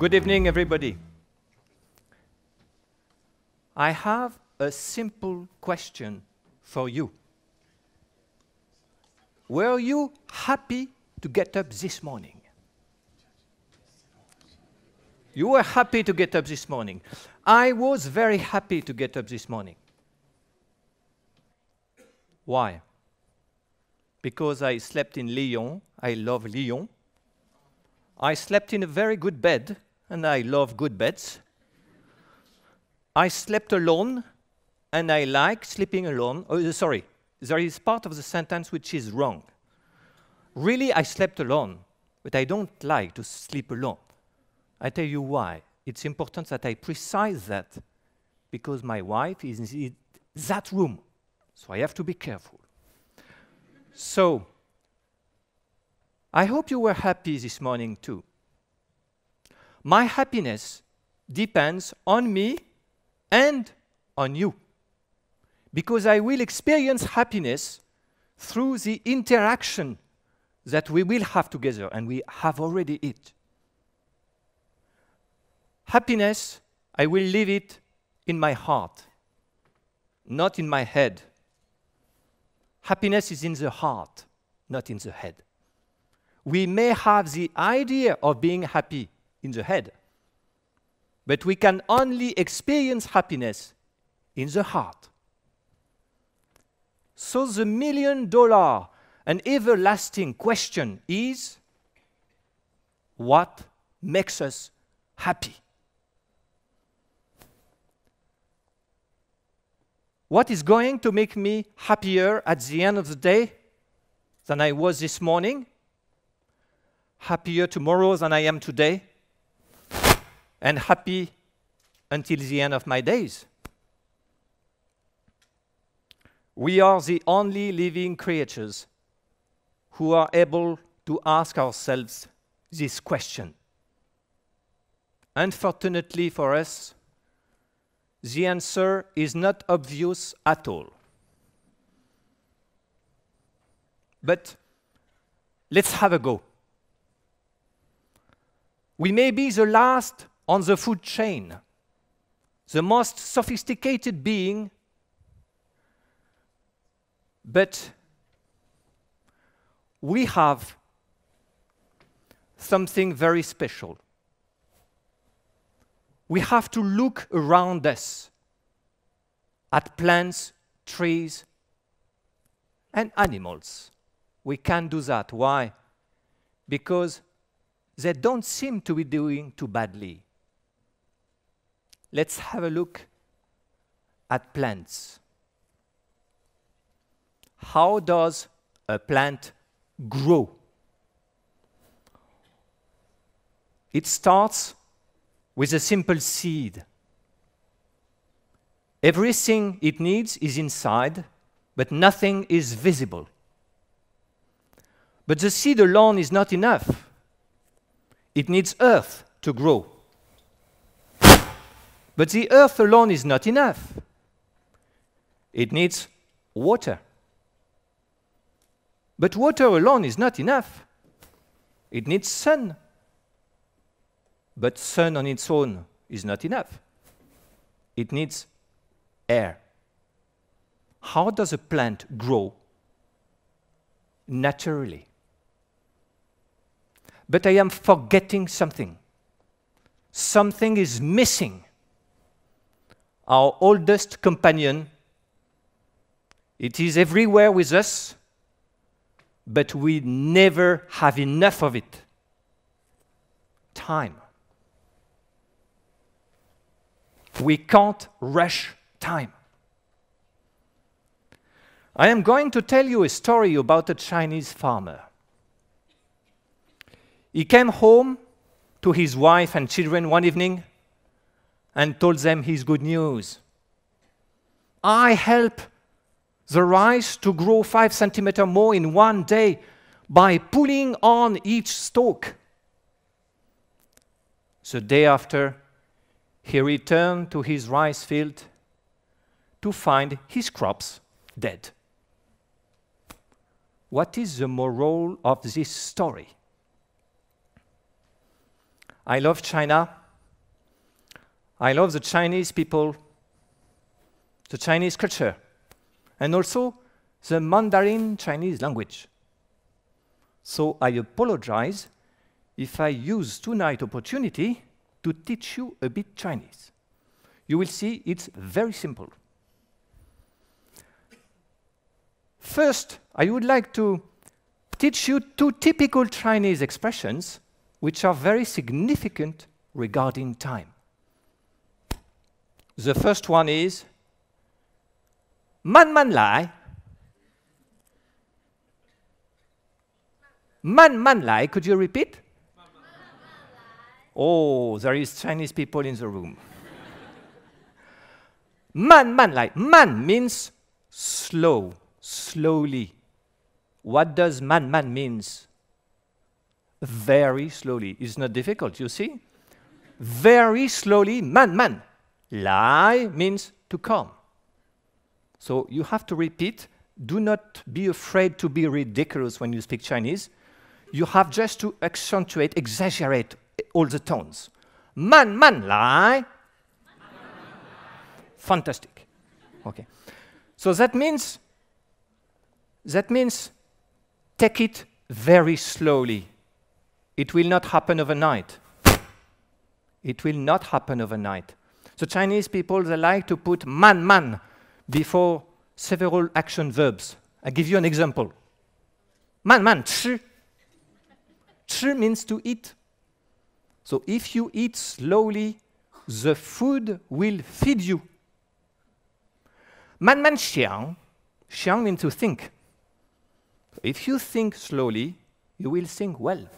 Good evening, everybody. I have a simple question for you. Were you happy to get up this morning? You were happy to get up this morning. I was very happy to get up this morning. Why? Because I slept in Lyon. I love Lyon. I slept in a very good bed, and I love good beds. I slept alone, and I like sleeping alone. Oh, uh, sorry, there is part of the sentence which is wrong. Really, I slept alone, but I don't like to sleep alone. I tell you why. It's important that I precise that because my wife is in that room, so I have to be careful. So, I hope you were happy this morning too. My happiness depends on me and on you. Because I will experience happiness through the interaction that we will have together, and we have already it. Happiness, I will live it in my heart, not in my head. Happiness is in the heart, not in the head. We may have the idea of being happy in the head, but we can only experience happiness in the heart. So the million dollar and everlasting question is what makes us happy? What is going to make me happier at the end of the day than I was this morning? Happier tomorrow than I am today? And happy until the end of my days? We are the only living creatures who are able to ask ourselves this question. Unfortunately for us, the answer is not obvious at all. But let's have a go. We may be the last on the food chain, the most sophisticated being but we have something very special. We have to look around us at plants, trees, and animals. We can do that. Why? Because they don't seem to be doing too badly. Let's have a look at plants. How does a plant grow? It starts with a simple seed. Everything it needs is inside, but nothing is visible. But the seed alone is not enough. It needs earth to grow. But the earth alone is not enough. It needs water. But water alone is not enough. It needs sun. But sun on its own is not enough. It needs air. How does a plant grow? Naturally. But I am forgetting something. Something is missing. Our oldest companion, it is everywhere with us, but we never have enough of it. Time. We can't rush time. I am going to tell you a story about a Chinese farmer. He came home to his wife and children one evening and told them his good news. I help the rice to grow five centimeters more in one day by pulling on each stalk. The day after, he returned to his rice field to find his crops dead. What is the moral of this story? I love China. I love the Chinese people, the Chinese culture, and also the Mandarin Chinese language. So I apologize if I use tonight opportunity to teach you a bit Chinese. You will see it's very simple. First, I would like to teach you two typical Chinese expressions which are very significant regarding time. The first one is man man lai. Man man lai, could you repeat? Oh, there is Chinese people in the room. man man lai. Man means slow, slowly. What does man man means? Very slowly. It's not difficult, you see? Very slowly, man man. Lai means to come. So you have to repeat. Do not be afraid to be ridiculous when you speak Chinese. You have just to accentuate, exaggerate all the tones. Man, man, lai. Fantastic. Okay. So that means that means take it very slowly. It will not happen overnight. It will not happen overnight. The Chinese people, they like to put man, man before several action verbs. I give you an example. Man, man, 吃.吃 means to eat. So if you eat slowly, the food will feed you. Man, man, xiang. Xiang means to think. If you think slowly, you will think well.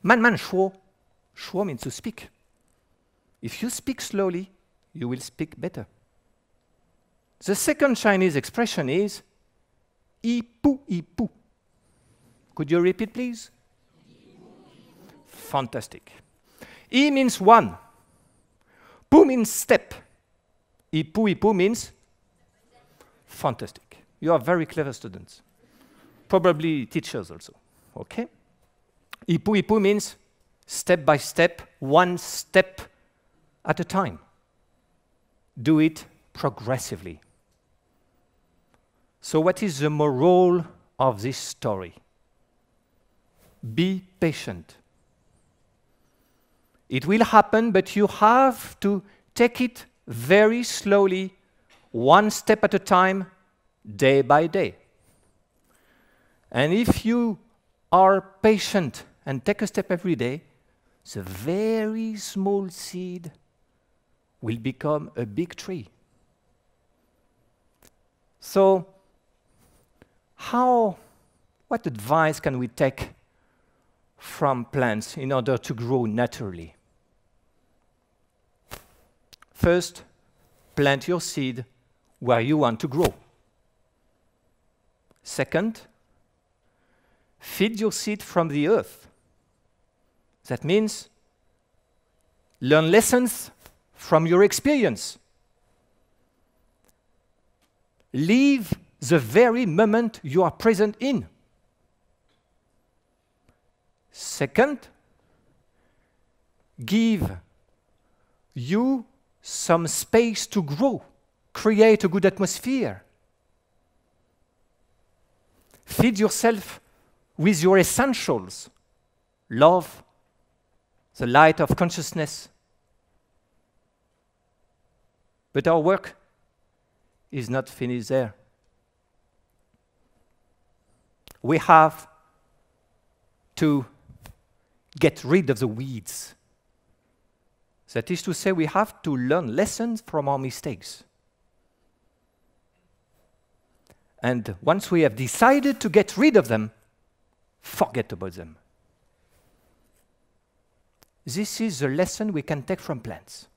Man, man, shuo. Shuo means to speak. If you speak slowly, you will speak better. The second Chinese expression is ipu ipu. Could you repeat, please? Fantastic. I means one. Pu means step. Ipu ipu means fantastic. You are very clever students. Probably teachers also. Okay? Ipu ipu means step by step, one step at a time. Do it progressively. So, what is the moral of this story? Be patient. It will happen, but you have to take it very slowly, one step at a time, day by day. And if you are patient and take a step every day, the very small seed will become a big tree. So, how, what advice can we take from plants in order to grow naturally? First, plant your seed where you want to grow. Second, feed your seed from the earth. That means learn lessons from your experience. Leave the very moment you are present in. Second, give you some space to grow, create a good atmosphere. Feed yourself with your essentials love, the light of consciousness, but our work is not finished there. We have to get rid of the weeds. That is to say, we have to learn lessons from our mistakes. And once we have decided to get rid of them, forget about them. This is a lesson we can take from plants.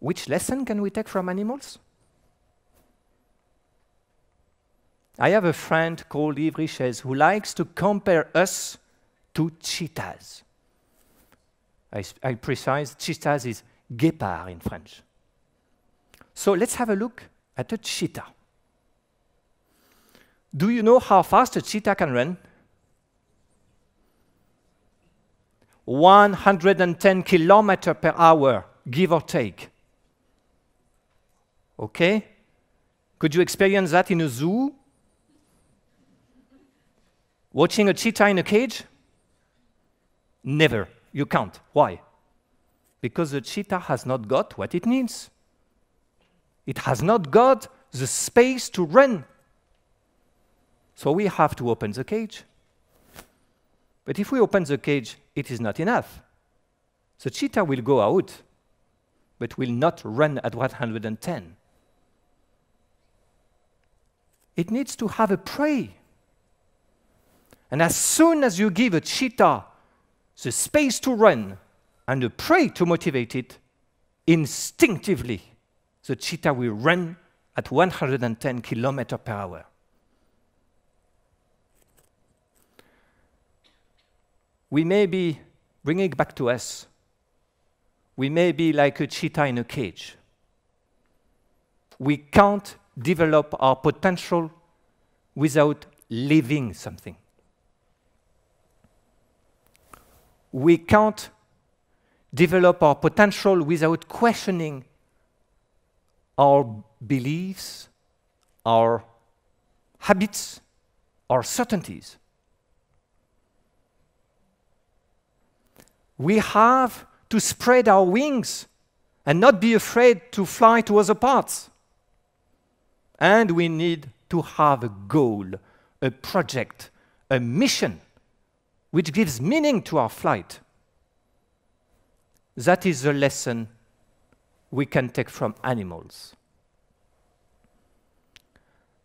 Which lesson can we take from animals? I have a friend called Yves Richez who likes to compare us to cheetahs. I, I precise, cheetahs is guépard in French. So let's have a look at a cheetah. Do you know how fast a cheetah can run? 110 kilometers per hour, give or take. Okay? Could you experience that in a zoo? Watching a cheetah in a cage? Never. You can't. Why? Because the cheetah has not got what it needs. It has not got the space to run. So we have to open the cage. But if we open the cage, it is not enough. The cheetah will go out, but will not run at 110. It needs to have a prey. And as soon as you give a cheetah the space to run and a prey to motivate it, instinctively the cheetah will run at 110 km per hour. We may be bringing back to us, we may be like a cheetah in a cage. We can't develop our potential without living something. we can't develop our potential without questioning our beliefs, our habits, our certainties. We have to spread our wings and not be afraid to fly to other parts. And we need to have a goal, a project, a mission which gives meaning to our flight. That is the lesson we can take from animals.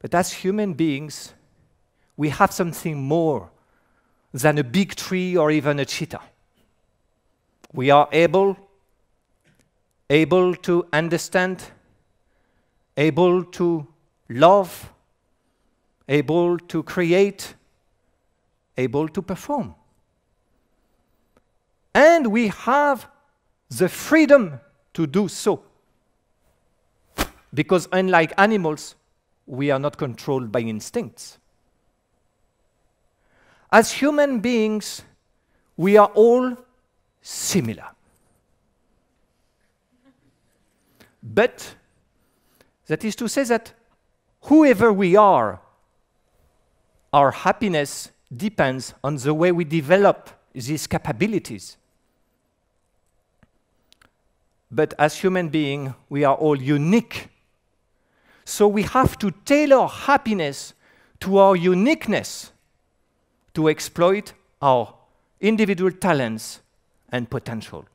But as human beings, we have something more than a big tree or even a cheetah. We are able, able to understand, able to love, able to create, able to perform. And we have the freedom to do so. Because unlike animals, we are not controlled by instincts. As human beings, we are all similar. But that is to say that whoever we are, our happiness depends on the way we develop these capabilities. But as human beings, we are all unique. So we have to tailor happiness to our uniqueness to exploit our individual talents and potential.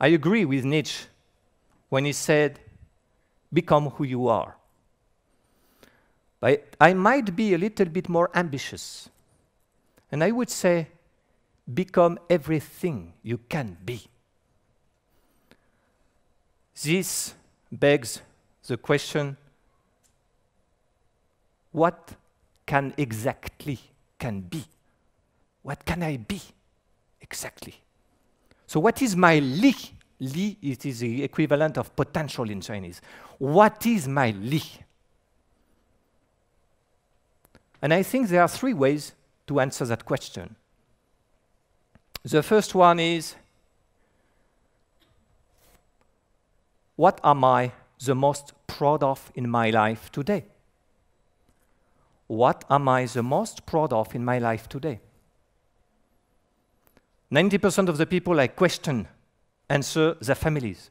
I agree with Nietzsche when he said, Become who you are. But I might be a little bit more ambitious. And I would say, become everything you can be. This begs the question what can exactly can be? What can I be exactly? So, what is my li? Li it is the equivalent of potential in Chinese. What is my li? And I think there are three ways to answer that question. The first one is What am I the most proud of in my life today? What am I the most proud of in my life today? 90% of the people I question answer their families.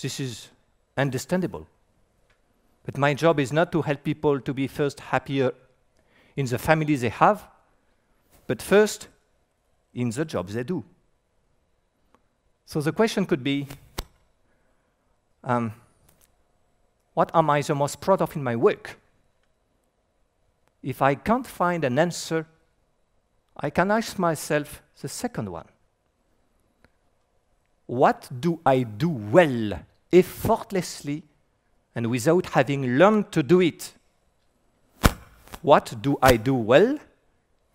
This is understandable. But my job is not to help people to be first happier in the families they have, but first in the jobs they do. So the question could be um, what am I the most proud of in my work? If I can't find an answer, I can ask myself the second one What do I do well, effortlessly, and without having learned to do it. What do I do well,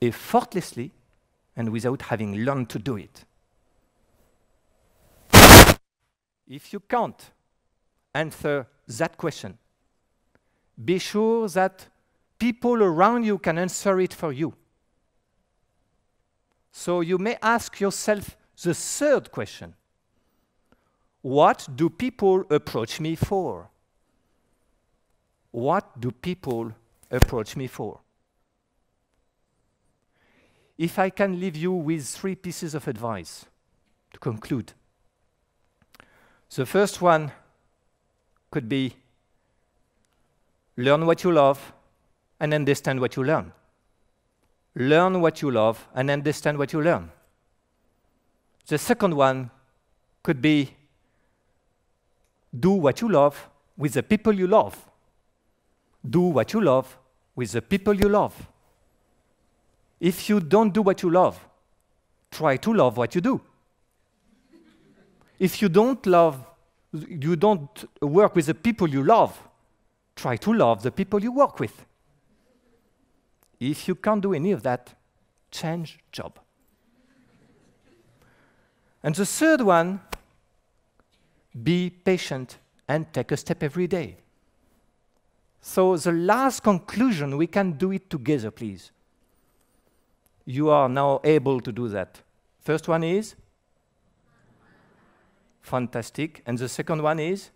effortlessly, and without having learned to do it? If you can't answer that question, be sure that people around you can answer it for you. So you may ask yourself the third question What do people approach me for? What do people approach me for? If I can leave you with three pieces of advice to conclude. The first one could be learn what you love and understand what you learn. Learn what you love and understand what you learn. The second one could be do what you love with the people you love. Do what you love with the people you love. If you don't do what you love, try to love what you do. If you don't love, you don't work with the people you love, try to love the people you work with. If you can't do any of that, change job. And the third one, be patient and take a step every day. So the last conclusion, we can do it together, please. You are now able to do that. First one is fantastic, and the second one is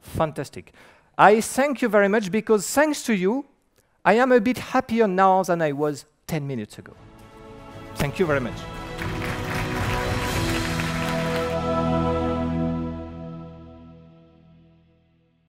fantastic. I thank you very much because thanks to you, I am a bit happier now than I was 10 minutes ago. Thank you very much.